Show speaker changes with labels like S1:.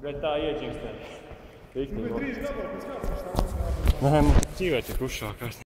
S1: Bet tā iedzīvstē.
S2: Nu,
S1: Riktīgi.
S2: bet trīs gabalu pēc kārtas viņš tā mums
S1: Nē, nu, dzīvē tik uzšākās.